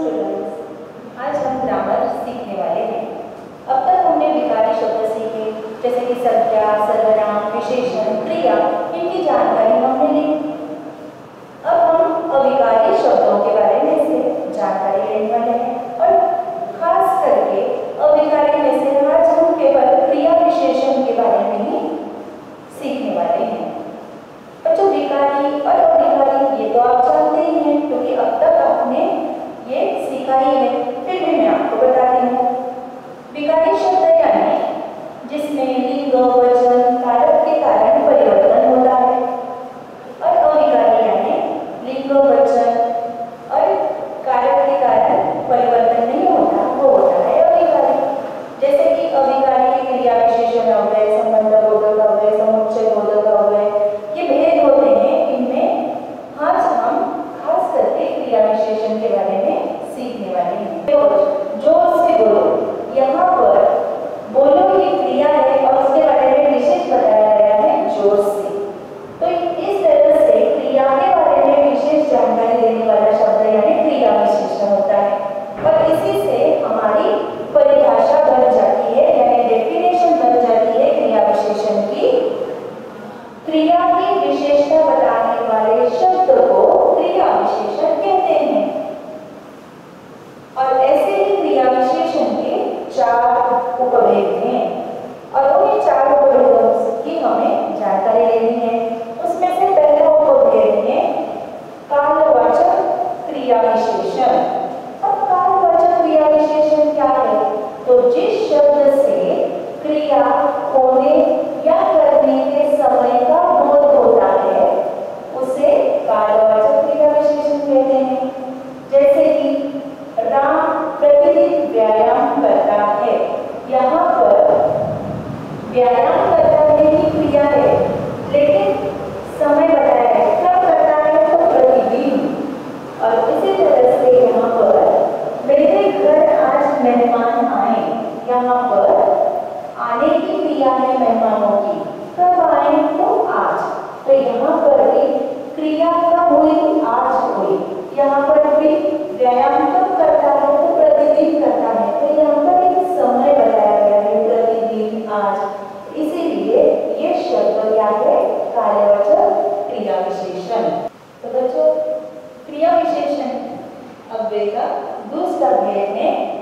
Students आज हम grammar सीखने वाले हैं। अब तक हमने विकारी शब्द सीखे, जैसे कि संज्ञा, सर्वनाम, विशेषण, क्रिया, इनकी जानकारी हमने ली।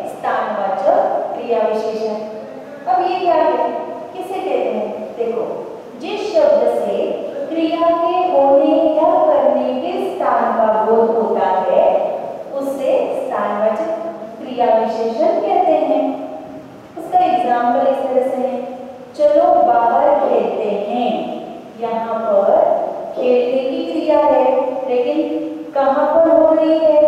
स्थानवाचक क्रिया विशेषण अब ये क्या है? किसे कहते हैं? देखो, जिस शब्द से क्रिया के होने या करने के स्थान का बोध होता है, उसे स्थानवाचक क्रिया विशेषण कहते हैं। उसका इस तरह से है। चलो बाहर खेलते हैं। यहाँ पर खेलने की क्रिया है, लेकिन कहाँ पर हो रही है?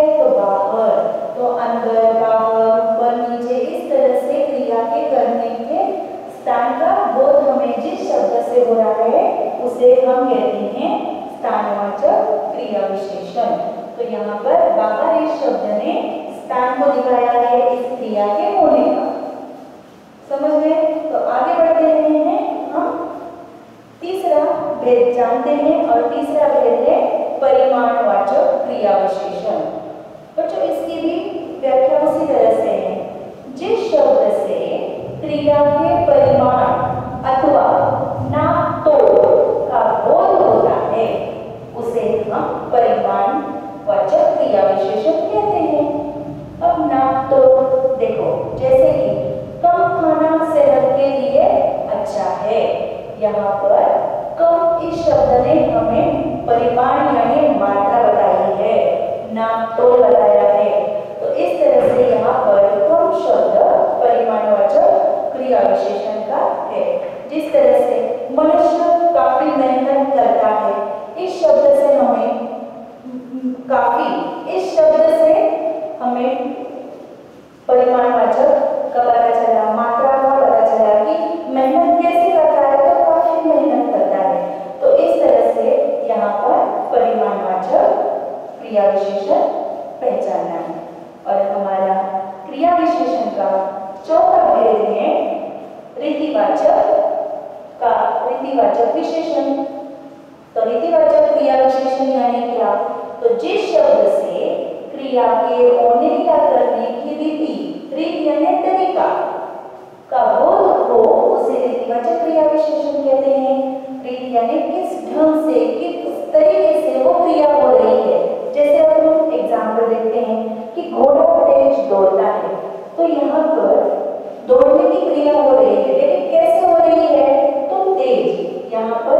हो रहा है उसे हम कहते हैं स्थानवाचक क्रिया विशेषण तो यहाँ पर बाहर इस शब्द ने स्थान को दिखाया है, इस क्रिया के होने का। समझ में तो आगे बढ़ते रहे हैं हम। तीसरा भेद जानते हैं और तीसरा भेद है परिमाणवाचक क्रिया विशेषण बच्चों इसकी भी व्याख्या उसी तरह से है जिस शब्द से क्रिया के परिमाण अथवा नाप तोड़ का बोध होता है उसे हम परिमाण वाचक क्रिया विशेषण कहते हैं। अब नाम तो देखो, जैसे कि कम खाना सेहत के लिए अच्छा है। यहाँ पर कम इस शब्द ने हमें परिमाण यानी मात्रा बताई है। नाम तो बताया है। तो इस तरह से यहाँ पर कम शब्द परिमाणवाचक क्रिया विशेषण का है जिस तरह से मनुष्य काफ़ी मेहनत करता है इस शब्द से हमें काफ़ी इस शब्द से हमें परिमाणवाचक का पता चला मात्रा का पता चला कि मेहनत कैसे करता है तो काफ़ी मेहनत करता है तो इस तरह से यहाँ पर परिमाणवाचक क्रिया विशेषण पहचानना है। और हमारा क्रिया विशेषण का चौथा भेद है रीतिवाचक का रीतिवाचक विशेषण। तो रीतिवाचक क्रिया विशेषण यानी क्या? तो जिस शब्द से क्रिया के होने या करने की रीति रीति यानी तरीका का बोध हो, उसे रीतिवाचक क्रिया विशेषण कहते हैं। रीति यानी किस ढंग से, किस तरीके से वो क्रिया हो रही जैसे अगर हम एग्ज़ाम्पल देखते हैं कि घोड़ा तेज दौड़ता है तो यहाँ पर दौड़ने की क्रिया हो रही है, लेकिन कैसे हो रही है? तो तेज, यहाँ पर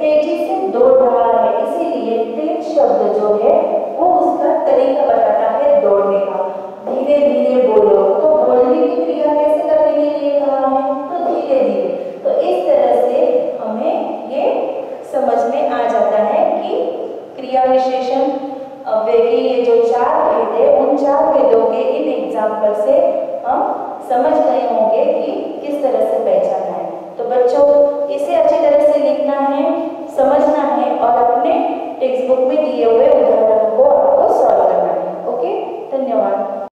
तेज़ी से दौड़ रहा है, इसीलिए तेज शब्द जो है, वो उसका तरीका बताता है दौड़ने का। धीरे धीरे बोलो तो बोलने की क्रिया कैसे करने के लिए कहा है? तो धीरे धीरे तो इस तरह से हमें ये समझ में आ जाता है कि क्रिया विशेषण अव्यय के ये जो चार भेद है, उन चार भेदों के इन एग्ज़ाम्पल से हम समझ गए होंगे